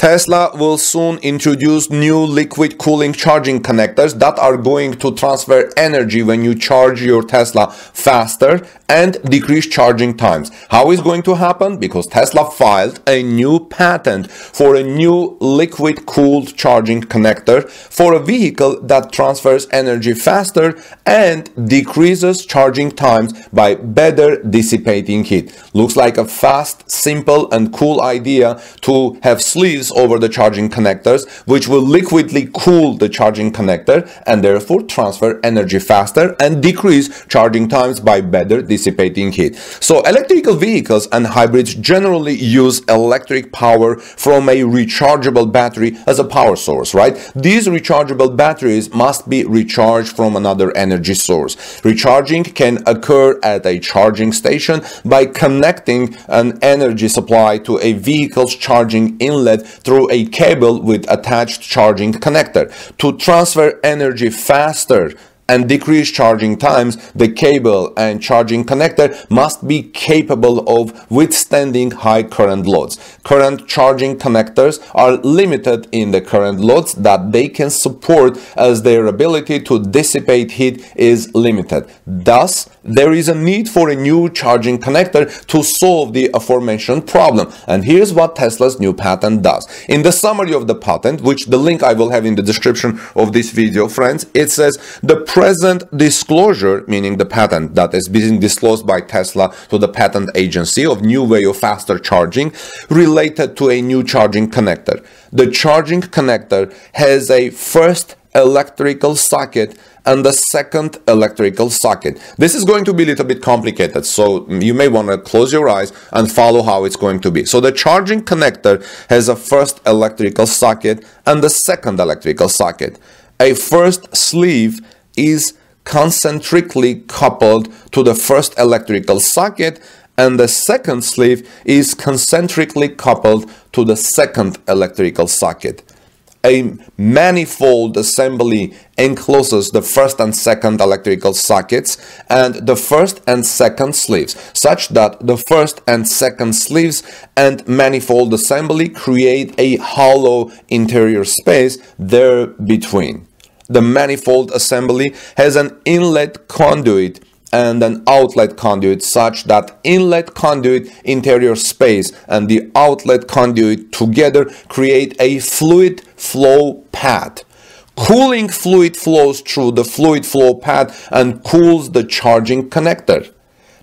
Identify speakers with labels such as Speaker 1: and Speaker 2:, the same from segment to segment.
Speaker 1: Tesla will soon introduce new liquid cooling charging connectors that are going to transfer energy when you charge your Tesla faster and decrease charging times. How is going to happen? Because Tesla filed a new patent for a new liquid cooled charging connector for a vehicle that transfers energy faster and decreases charging times by better dissipating heat. Looks like a fast, simple and cool idea to have sleeves over the charging connectors, which will liquidly cool the charging connector and therefore transfer energy faster and decrease charging times by better dissipating heat. So electrical vehicles and hybrids generally use electric power from a rechargeable battery as a power source, right? These rechargeable batteries must be recharged from another energy source. Recharging can occur at a charging station by connecting an energy supply to a vehicle's charging inlet through a cable with attached charging connector. To transfer energy faster and decrease charging times, the cable and charging connector must be capable of withstanding high current loads. Current charging connectors are limited in the current loads that they can support as their ability to dissipate heat is limited. Thus, there is a need for a new charging connector to solve the aforementioned problem. And here's what Tesla's new patent does. In the summary of the patent, which the link I will have in the description of this video, friends, it says the present disclosure, meaning the patent that is being disclosed by Tesla to the patent agency of new way of faster charging related to a new charging connector. The charging connector has a first electrical socket and the second electrical socket. This is going to be a little bit complicated, so you may want to close your eyes and follow how it's going to be. So the charging connector has a first electrical socket and the second electrical socket. A first sleeve is concentrically coupled to the first electrical socket and the second sleeve is concentrically coupled to the second electrical socket. A manifold assembly encloses the first and second electrical sockets and the first and second sleeves, such that the first and second sleeves and manifold assembly create a hollow interior space there between. The manifold assembly has an inlet conduit and an outlet conduit such that inlet conduit interior space and the outlet conduit together create a fluid flow path. Cooling fluid flows through the fluid flow path and cools the charging connector.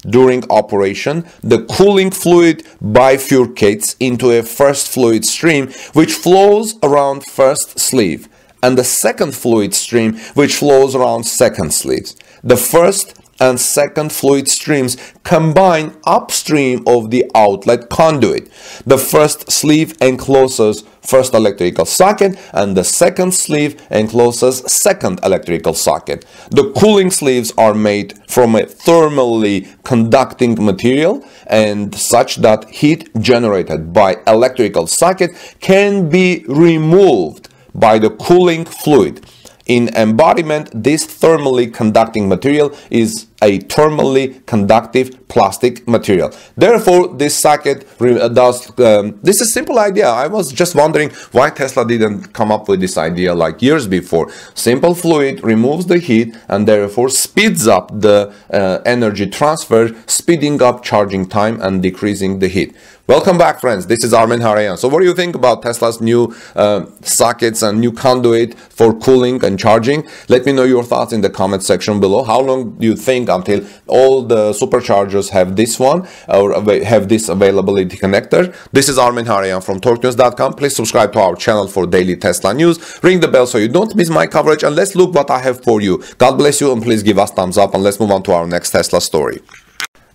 Speaker 1: During operation, the cooling fluid bifurcates into a first fluid stream which flows around first sleeve and the second fluid stream which flows around second sleeves. The first and second fluid streams combine upstream of the outlet conduit. The first sleeve encloses first electrical socket and the second sleeve encloses second electrical socket. The cooling sleeves are made from a thermally conducting material and such that heat generated by electrical socket can be removed by the cooling fluid. In embodiment, this thermally conducting material is a thermally conductive plastic material. Therefore, this socket does, um, this is simple idea. I was just wondering why Tesla didn't come up with this idea like years before. Simple fluid removes the heat and therefore speeds up the uh, energy transfer, speeding up charging time and decreasing the heat. Welcome back, friends. This is Armen Hareyan. So what do you think about Tesla's new uh, sockets and new conduit for cooling and charging? Let me know your thoughts in the comment section below. How long do you think until all the superchargers have this one or have this availability connector? This is Armen Hareyan from torquenews.com. Please subscribe to our channel for daily Tesla news. Ring the bell so you don't miss my coverage and let's look what I have for you. God bless you and please give us thumbs up and let's move on to our next Tesla story.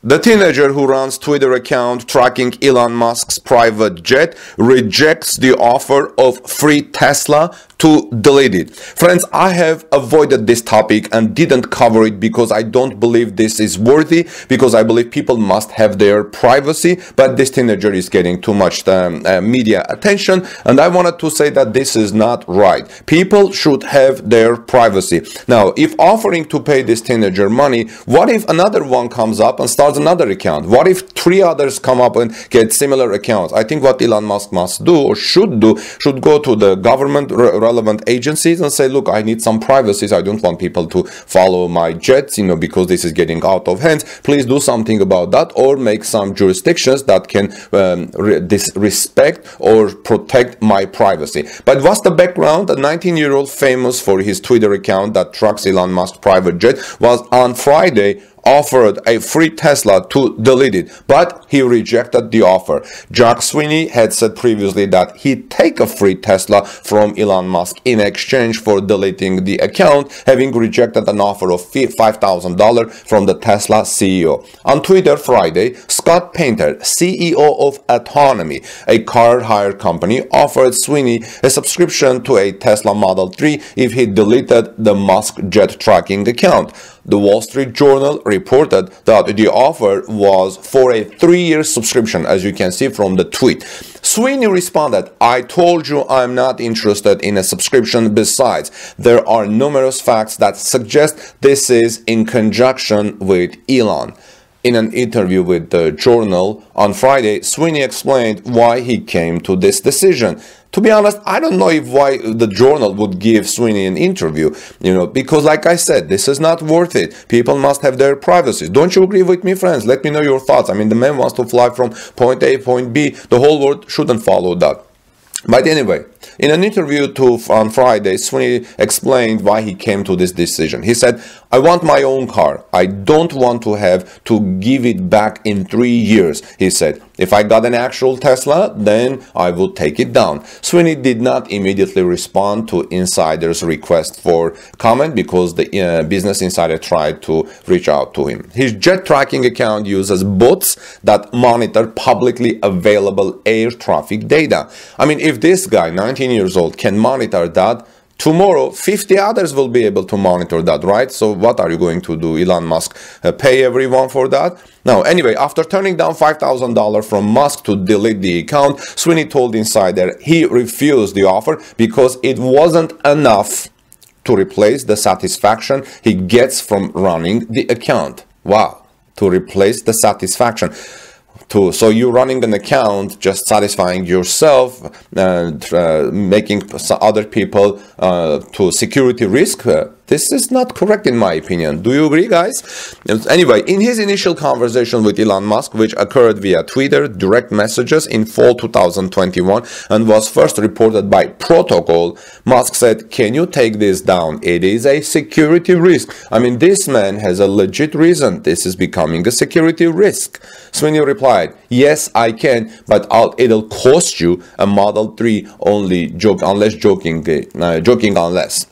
Speaker 1: The teenager who runs Twitter account tracking Elon Musk's private jet rejects the offer of free Tesla to delete it. Friends, I have avoided this topic and didn't cover it because I don't believe this is worthy, because I believe people must have their privacy, but this teenager is getting too much um, uh, media attention, and I wanted to say that this is not right. People should have their privacy. Now, if offering to pay this teenager money, what if another one comes up and starts installs another account? What if three others come up and get similar accounts? I think what Elon Musk must do or should do should go to the government re- relevant agencies and say, look, I need some privacy. I don't want people to follow my jets, you know, because this is getting out of hands. Please do something about that or make some jurisdictions that can um, re- disrespect or protect my privacy. But what's the background? A 19 year old famous for his Twitter account that tracks Elon Musk's private jet was on Friday offered a free Tesla to delete it, but he rejected the offer. Jack Sweeney had said previously that he'd take a free Tesla from Elon Musk in exchange for deleting the account, having rejected an offer of $5,000 from the Tesla CEO. On Twitter Friday, Scott Painter, CEO of Autonomy, a car hire company, offered Sweeney a subscription to a Tesla Model 3 if he deleted the Musk jet tracking account. The Wall Street Journal reported that the offer was for a three-year subscription, as you can see from the tweet. Sweeney responded, I told you I'm not interested in a subscription. Besides, there are numerous facts that suggest this is in conjunction with Elon. In an interview with the journal on Friday, Sweeney explained why he came to this decision to be honest, I don't know if why the journal would give Sweeney an interview, you know, because like I said, this is not worth it. People must have their privacy. Don't you agree with me, friends? Let me know your thoughts. I mean, the man wants to fly from point A, to point B. The whole world shouldn't follow that. But anyway, in an interview to on Friday, Sweeney explained why he came to this decision. He said, "I want my own car. I don't want to have to give it back in 3 years." He said, "If I got an actual Tesla, then I would take it down." Sweeney did not immediately respond to insiders' request for comment because the uh, Business Insider tried to reach out to him. His jet tracking account uses bots that monitor publicly available air traffic data. I mean, if this guy, 19 years old, can monitor that, tomorrow 50 others will be able to monitor that right? So what are you going to do? Elon musk uh, pay everyone for that? Now anyway after turning down $5000 from musk to delete the account sweeney told insider he refused the offer because it wasn't enough to replace the satisfaction he gets from running the account. Wow to replace the satisfaction so you're running an account just satisfying yourself and uh, making other people uh, to security risk uh, this is not correct in my opinion. Do you agree, guys? Anyway, in his initial conversation with Elon Musk, which occurred via Twitter, direct messages in fall 2021, and was first reported by Protocol, Musk said, Can you take this down? It is a security risk. I mean, this man has a legit reason. This is becoming a security risk. Sweeney replied, Yes, I can, but I'll, it'll cost you a Model 3 only joke, unless joking, uh, joking unless.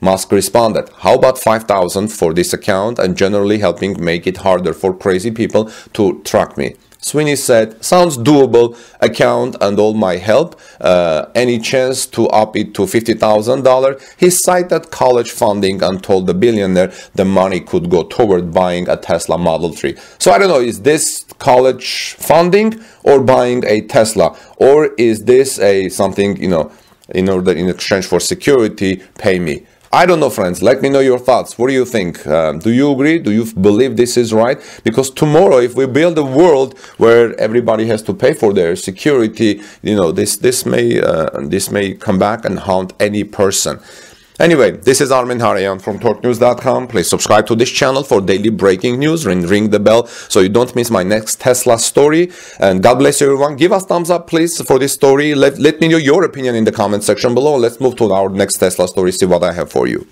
Speaker 1: Musk responded, How about 5000 for this account and generally helping make it harder for crazy people to track me? Sweeney said, Sounds doable, account and all my help. Uh, any chance to up it to $50,000? He cited college funding and told the billionaire the money could go toward buying a Tesla Model 3. So I don't know, is this college funding or buying a Tesla? Or is this a something, you know, in order in exchange for security, pay me? I don't know, friends. Let me know your thoughts. What do you think? Um, do you agree? Do you believe this is right? Because tomorrow, if we build a world where everybody has to pay for their security, you know, this this may uh, this may come back and haunt any person. Anyway, this is Armen Hareyan from TorqueNews.com. Please subscribe to this channel for daily breaking news and ring the bell so you don't miss my next Tesla story. And God bless everyone. Give us thumbs up, please, for this story. Let, let me know your opinion in the comment section below. Let's move to our next Tesla story, see what I have for you.